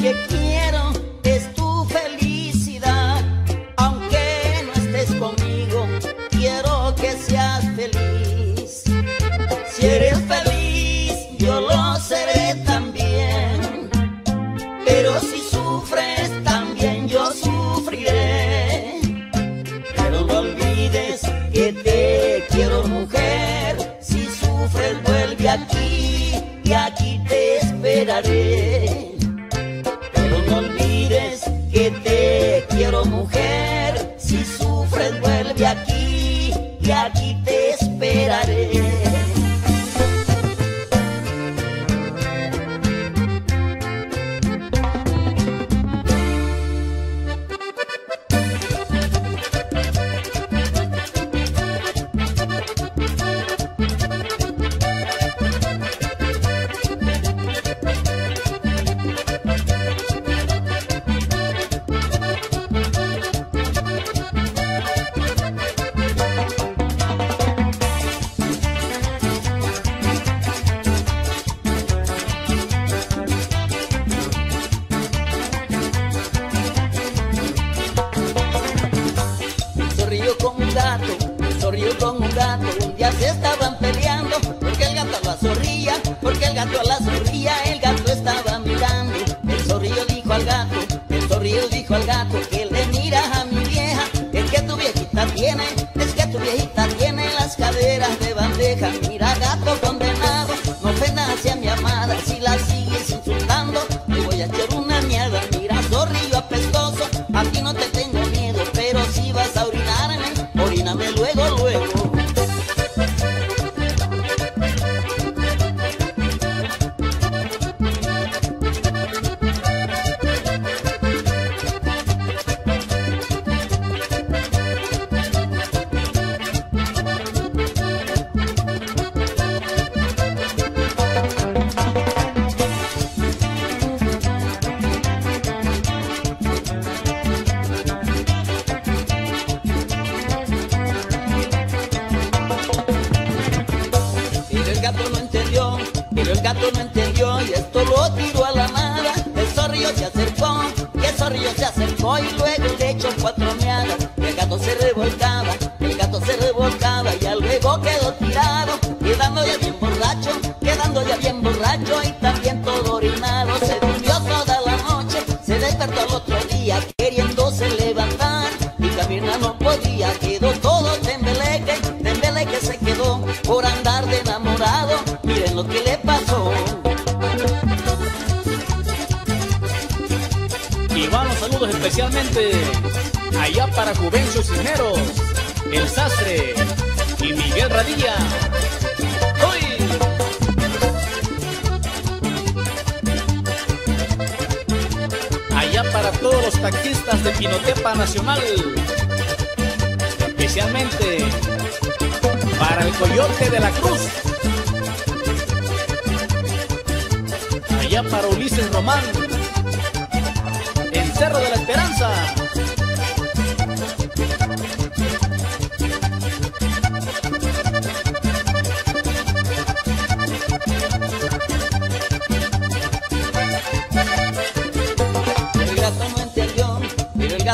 Yo lo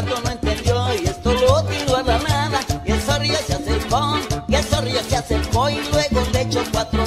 gato no entendió y esto lo tiró a la nada. Y el zorrillo se acercó, y el zorrillo se acercó y luego le echó cuatro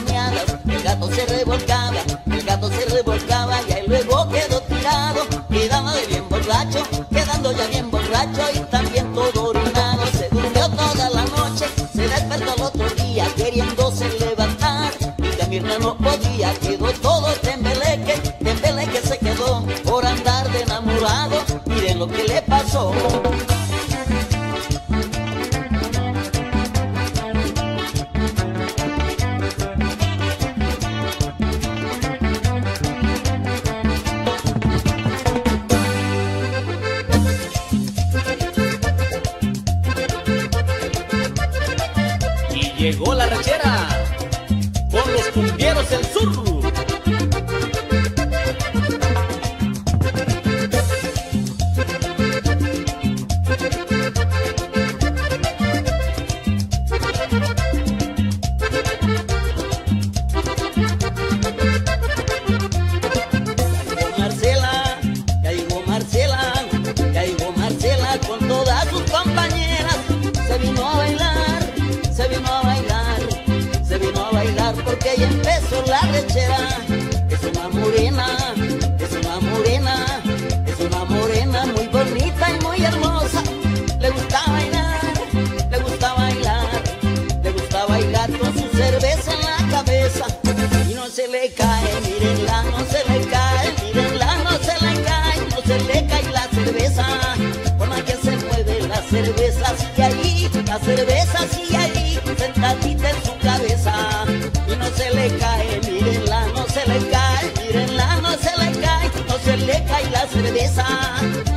se le cae, mírenla, no se le cae, no se le cae la cerveza,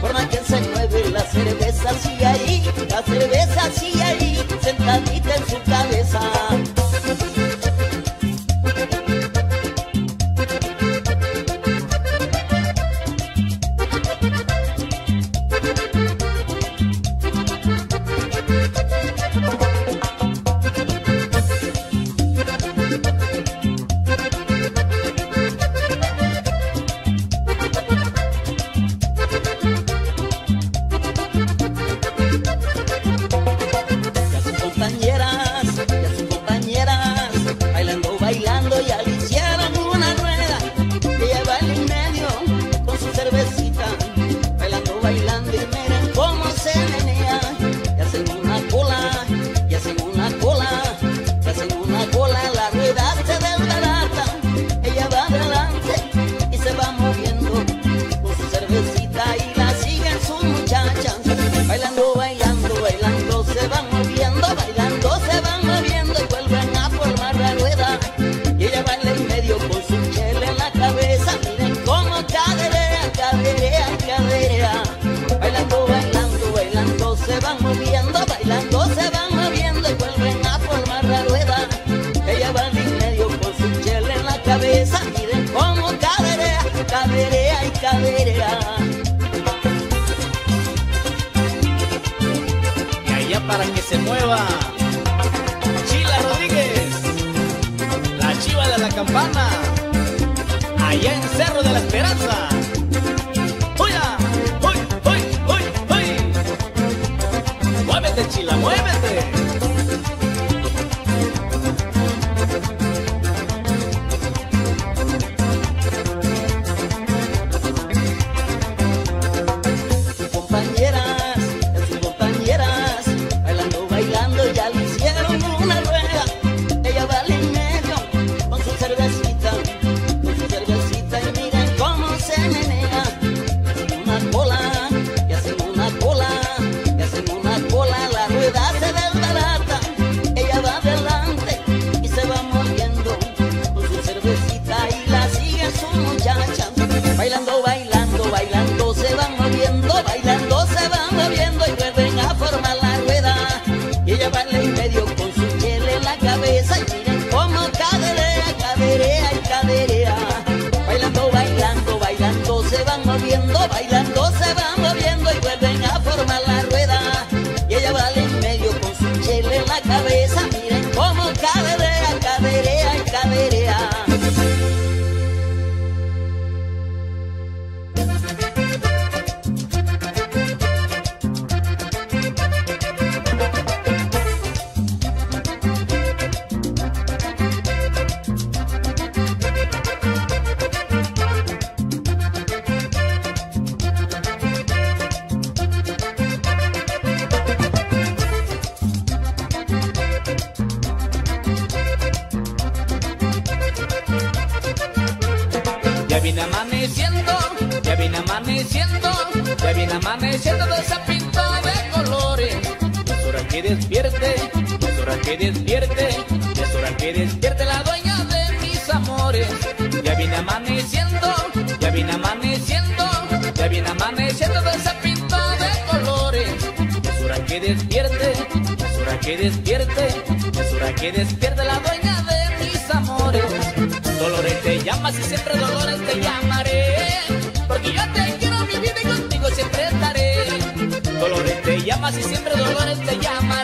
por más que se mueve la cerveza, amaneciendo esa pinta de colores. Es que despierte, es que despierte, es que despierte la dueña de mis amores. Dolores te llamas y siempre Dolores te llamaré, porque yo te quiero mi vida y contigo siempre estaré. Dolores te llamas y siempre Dolores te llamaré.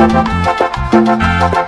Música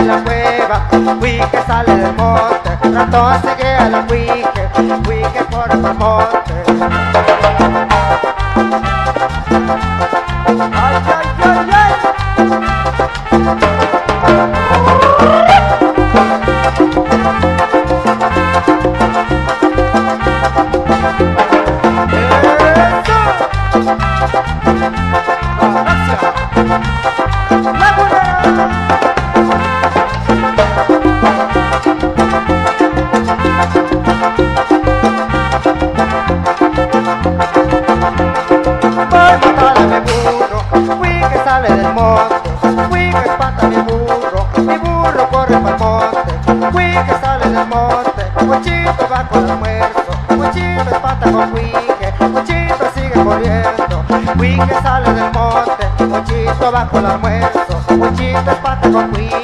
en la cueva, Huique sale del monte, ratón sigue a la Huique, Huique el monte. Ay, Con el almuerzo, Huichito espanta con Huique,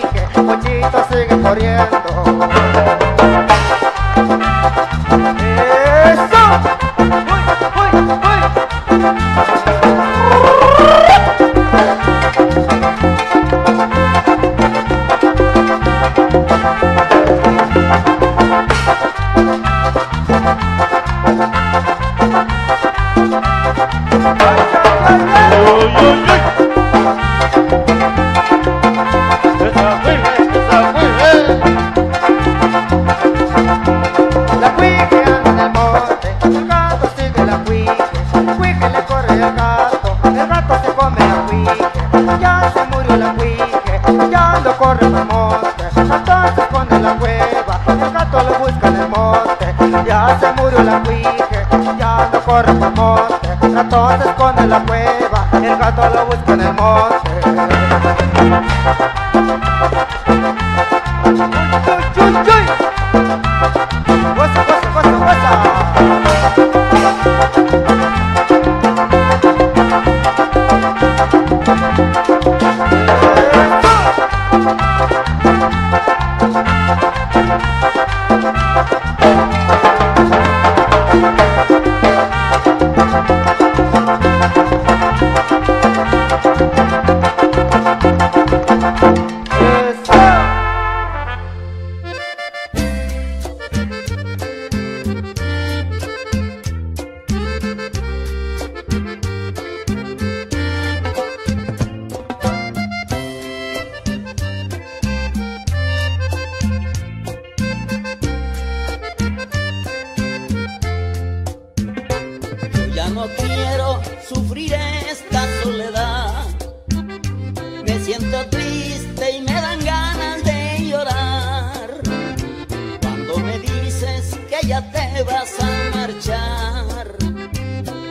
siento triste y me dan ganas de llorar. Cuando me dices que ya te vas a marchar,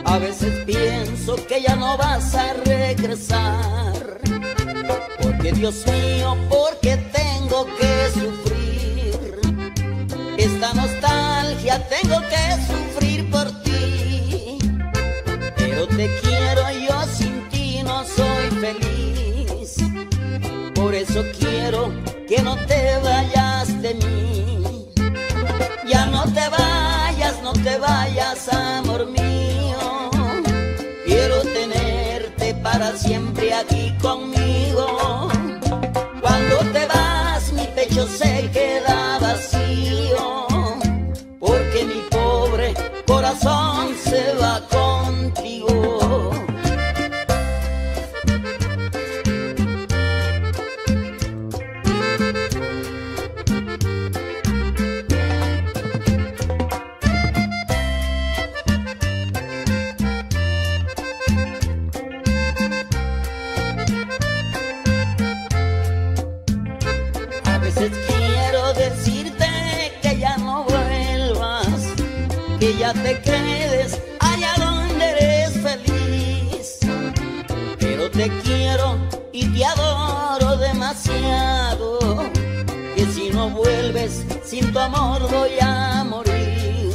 a veces pienso que ya no vas a regresar. Porque Dios mío, porque tengo que sufrir. Esta nostalgia tengo que sufrir por ti. Pero te quiero, que no te vayas de mí. Ya no te vayas, no te vayas, amor mío. Quiero tenerte para siempre que si no vuelves sin tu amor voy a morir.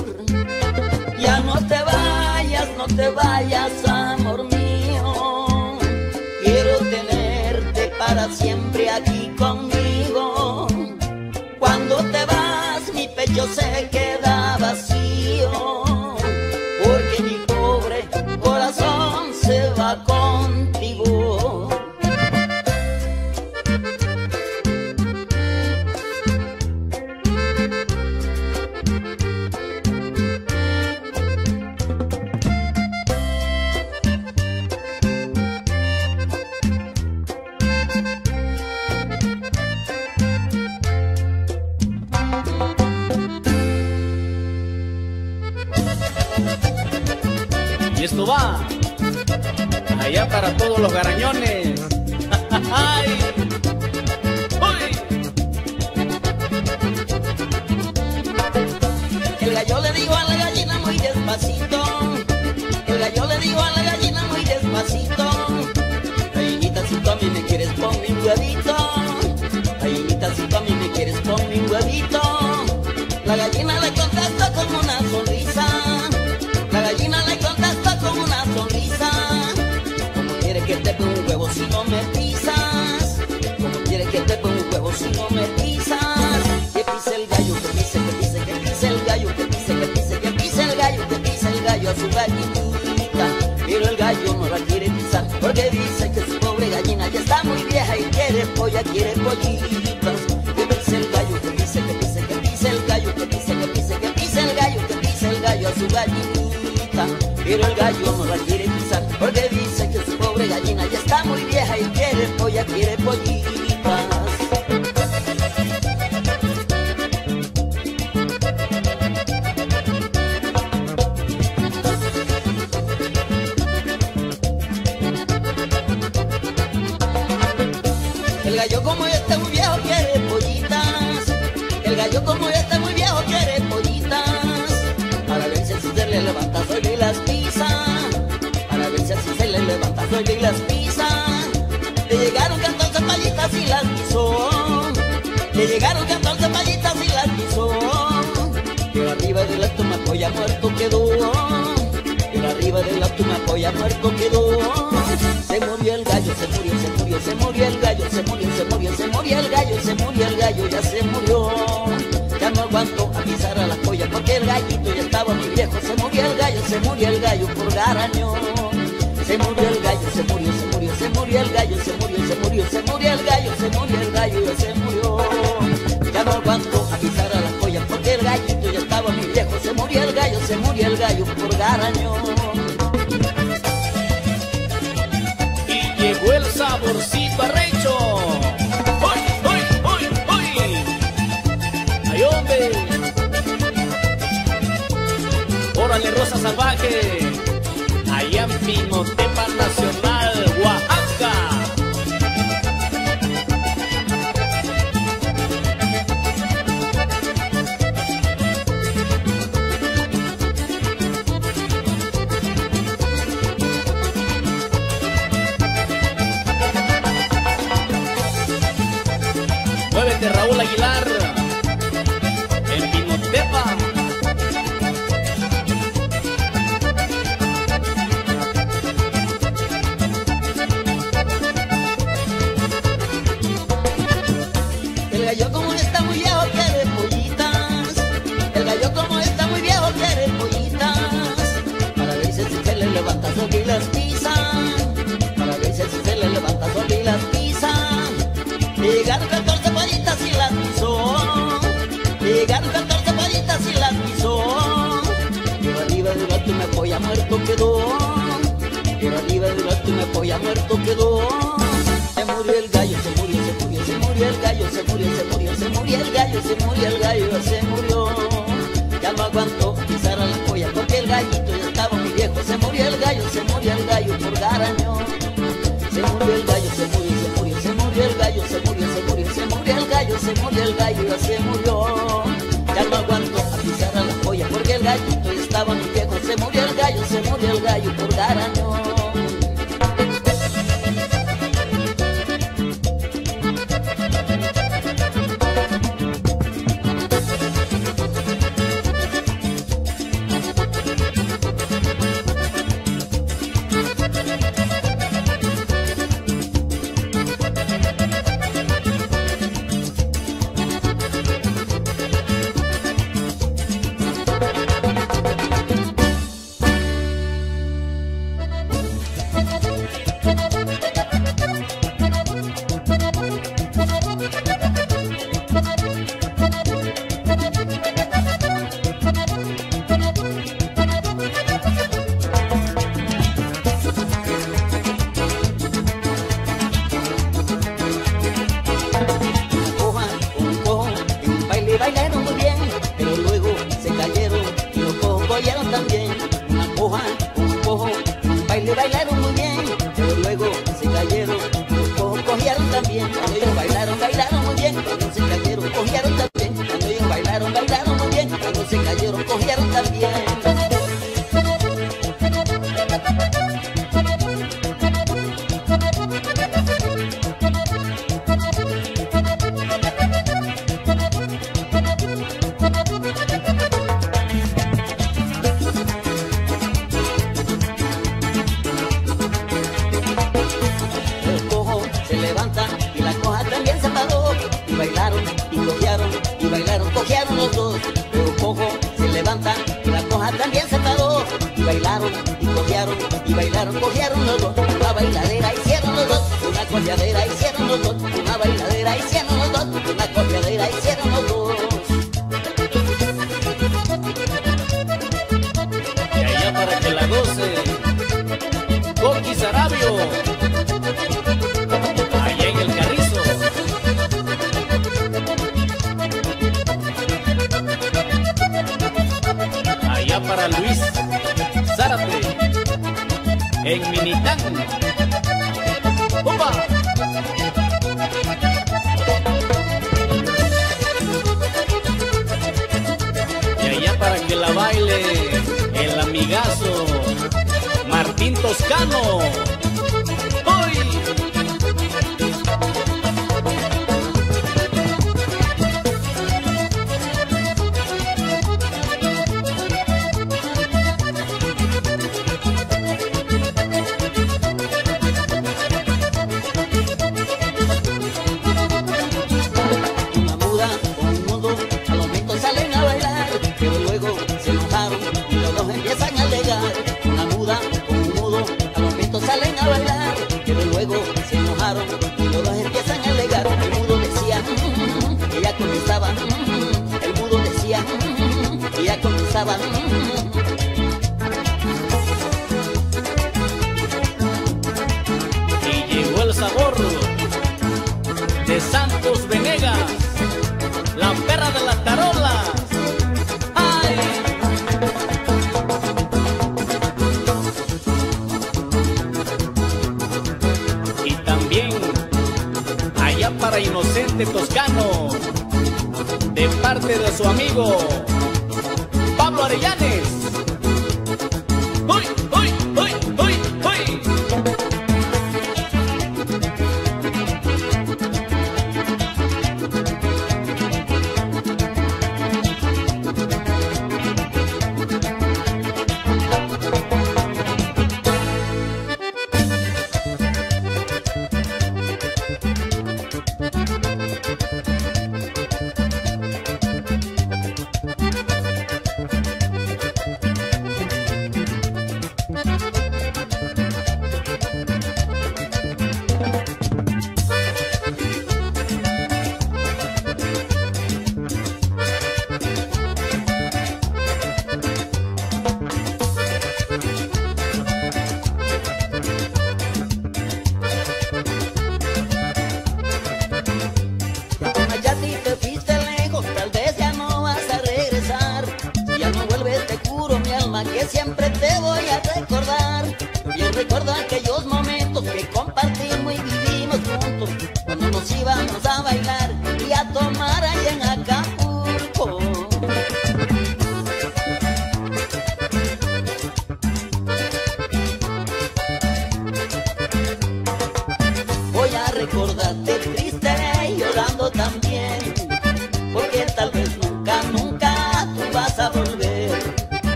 Ya no te vayas, no te vayas, amor mío. Quiero tenerte para siempre Como ya está muy viejo quiere pollitas. Para ver si así se le levanta soy y las pisa. Para ver si así se le levanta soy y las pisa. Le llegaron 14 pallitas y las pisó. Le llegaron 14 pallitas y las pisó. Pero arriba del estómago ya muerto quedó. Pero arriba del estómago ya muerto quedó. Se murió el gallo, se murió, se murió, se murió el gallo, se murió, se murió, se murió el gallo, se murió el gallo, ya se murió. Gallito ya estaba muy viejo. Se murió el gallo, se murió el gallo por garañón. Se murió el gallo, se murió, se murió, se murió el gallo, se murió, se murió, se murió el gallo, ¡Órale, Rosa Salvaje! Allá en Pinotepa Nacional, las pisan. Le llegaron 14 pollitas y las pisó. Le llegaron 14 pollitas y las pisó. Pero arriba del gato me polla muerto quedó. Pero arriba del gato me polla muerto quedó. Se murió el gallo, se murió, se murió, se murió el gallo, se murió, se murió, se murió el gallo, se murió el gallo, se murió. Ya no aguantó pisar a la polla porque el gallito ya estaba muy viejo. Se murió el gallo, se murió el gallo por garañón. Se murió el gallo, ya se murió. Ya no aguantó a pisar a la polla porque el gallito estaba muy viejo. Se murió el gallo, se murió el gallo por garañón. I love you.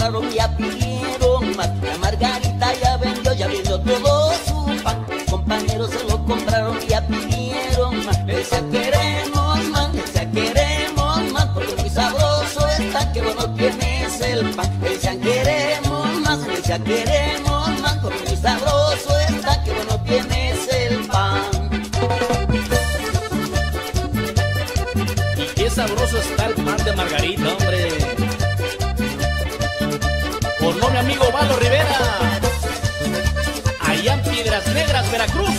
agarraron, ya pidieron más. La Margarita ya vendió, ya vendió todo su pan. Compañeros se lo compraron, ya pidieron más. Le queremos más, le decía, queremos más, porque muy sabroso está, que bueno tienes el pan. Le decían, queremos más, le decía, queremos más, porque muy sabroso está, que bueno tienes el pan. Y qué sabroso está el pan de Margarita. Veracruz.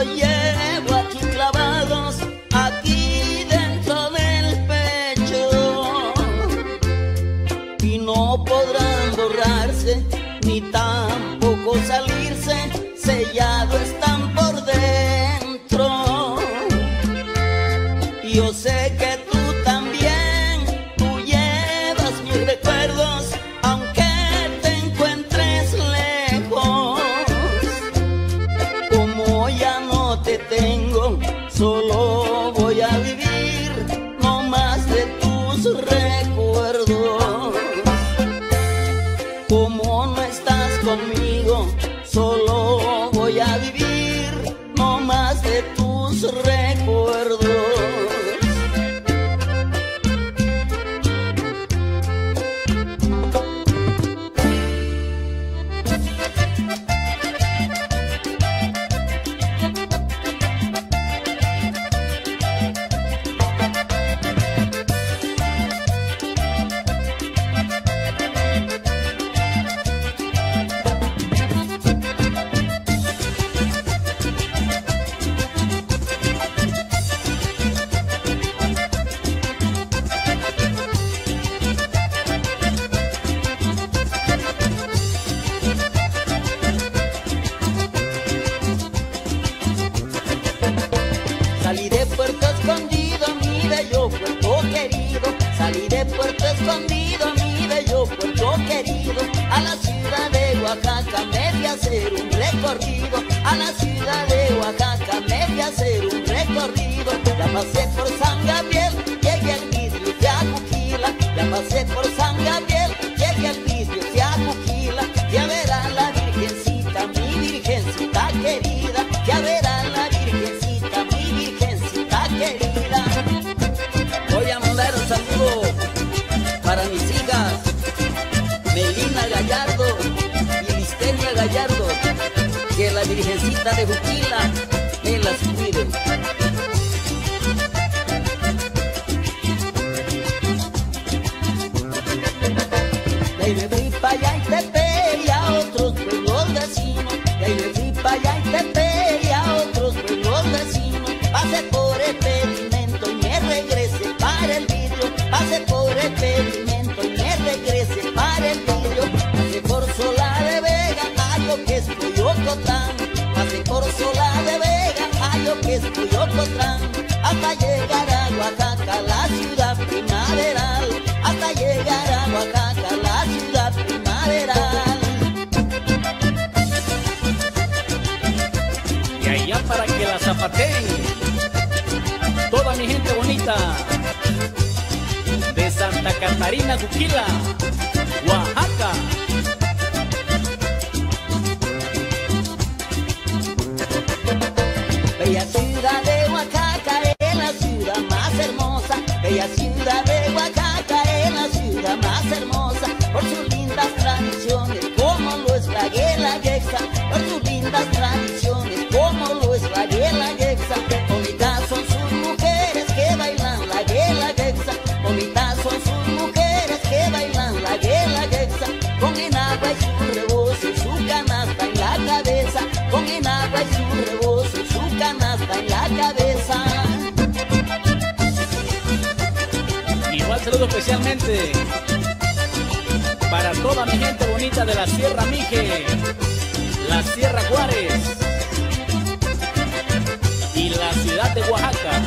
yeah. de Buquila me las cuide. De ahí me fui para allá y Tepe y a otros pueblos vecinos. De ahí me fui para allá y Tepe y a otros pueblos vecinos. Pasé por el pedimento y me regresé para el vidrio. Pasé por el pedimento y me regresé para el vidrio. Pasé por Sola de Vega, algo que es Cotán. Sorzola de Vega, Ayoques, Puyocotlán, hasta llegar a Oaxaca, la ciudad primaveral, hasta llegar a Oaxaca, la ciudad primaveral. Y allá para que la zapateen, toda mi gente bonita, de Santa Catarina, Cuquila. saludo especialmente para toda mi gente bonita de la Sierra Mije, la Sierra Juárez y la ciudad de Oaxaca.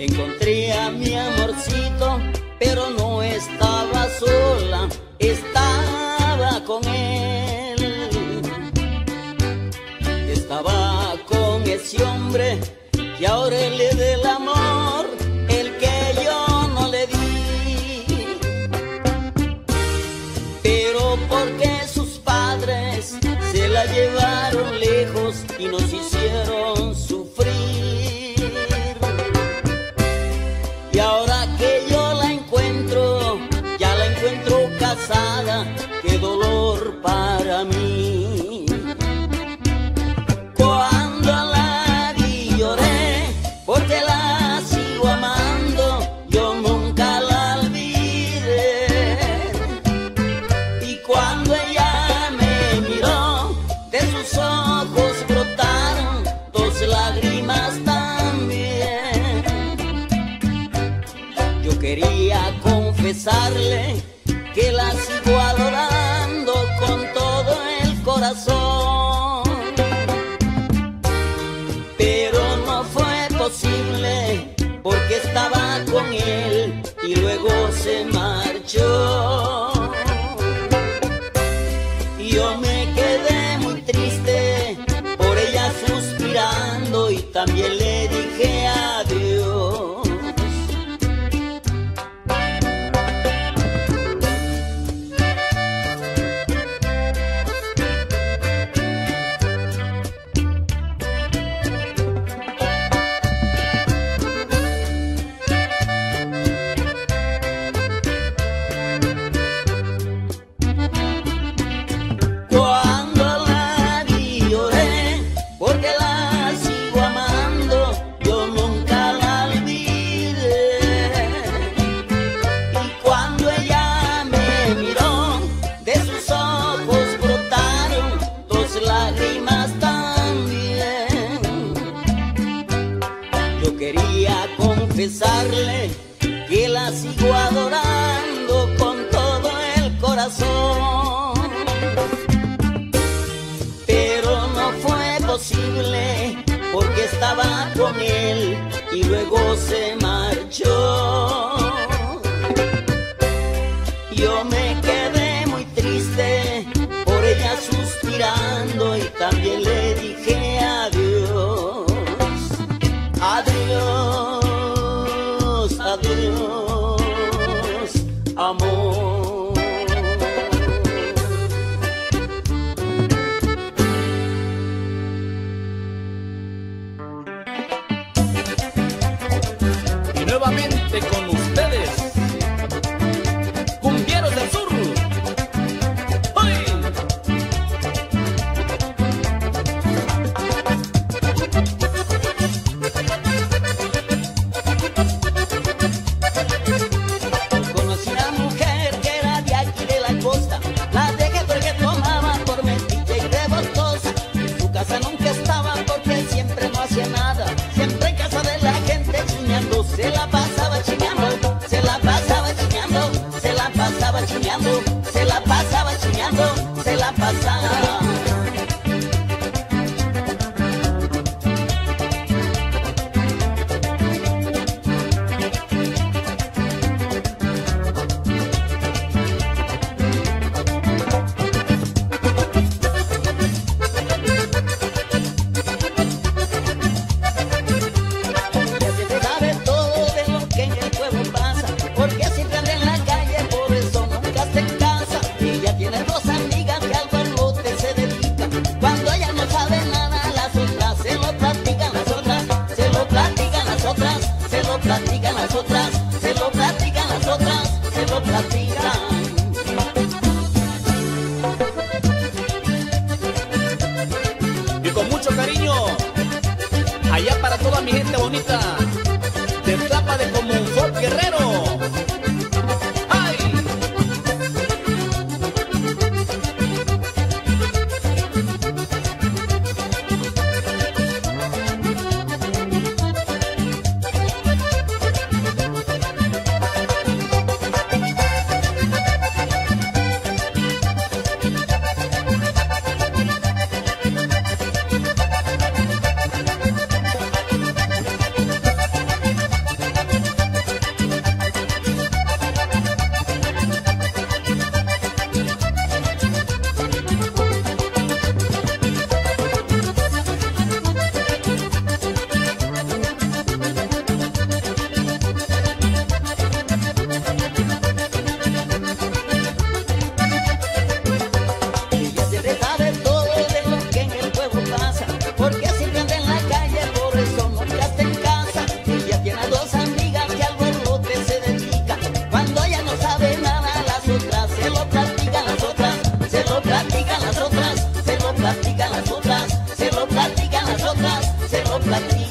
Encontré a mi amorcito, pero no estaba sola, estaba con él. Estaba con ese hombre que ahora le dé el amor, el que yo no le di. Pero porque sus padres se la llevaron lejos y nos hicieron se marchó. up.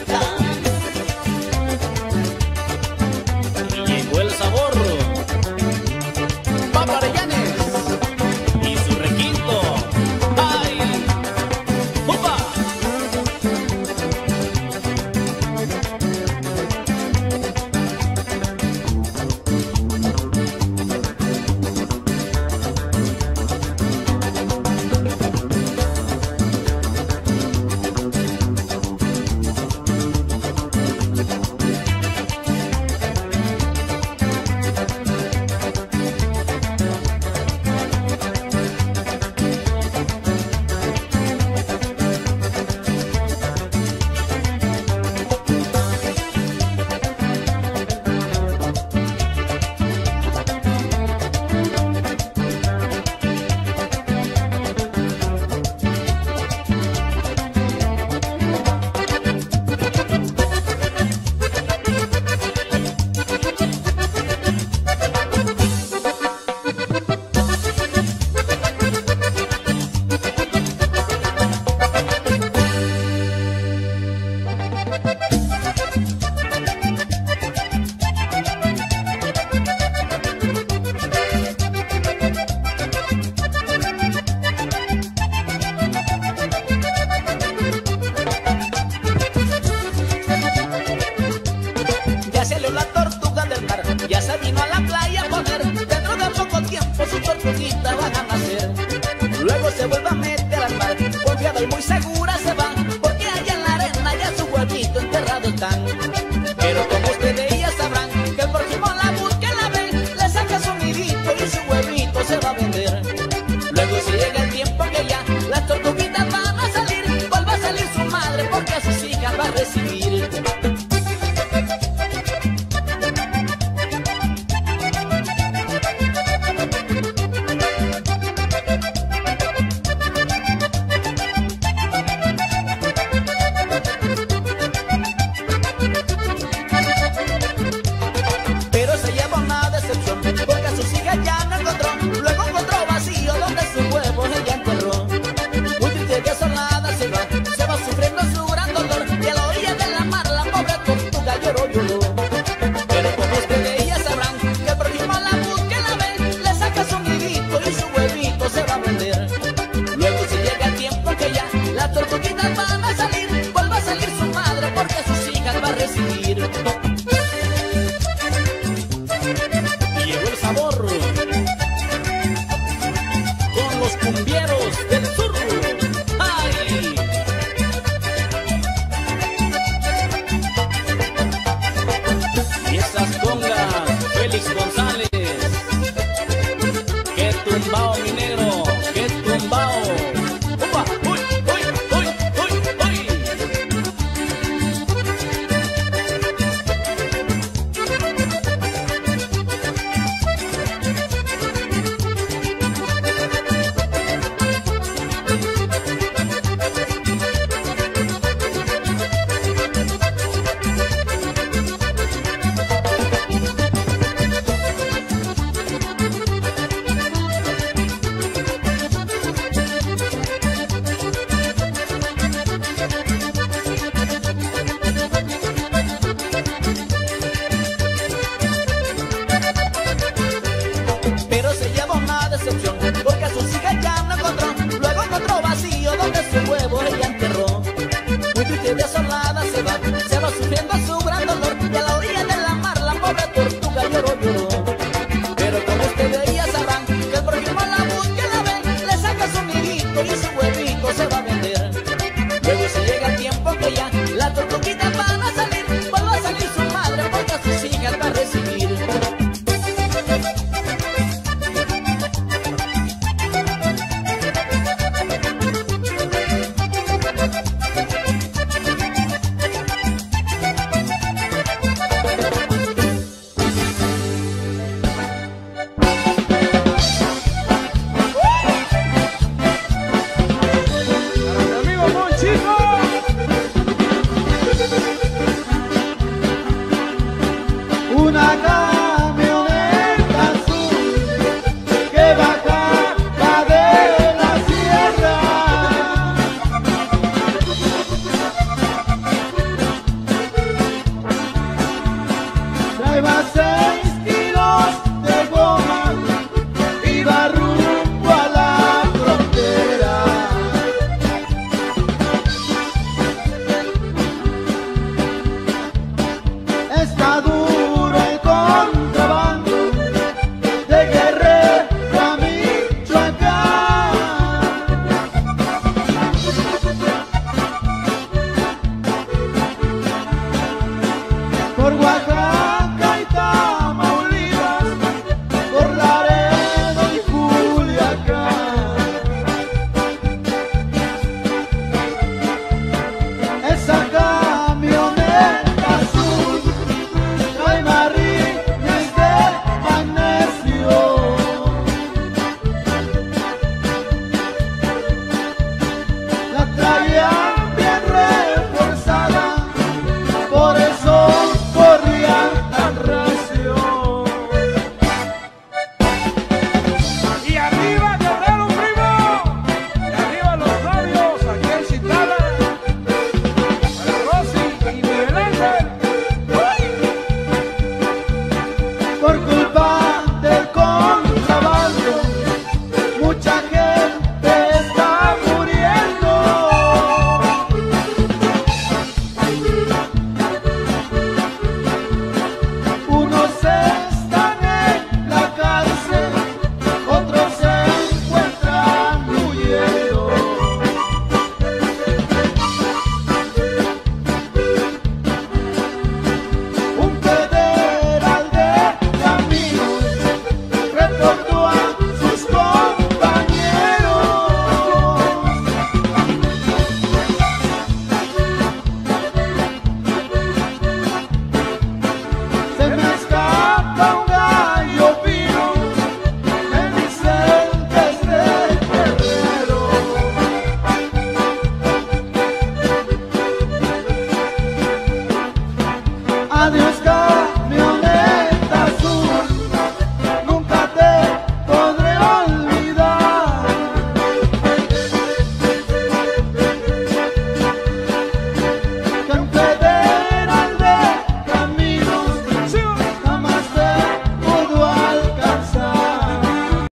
Triste y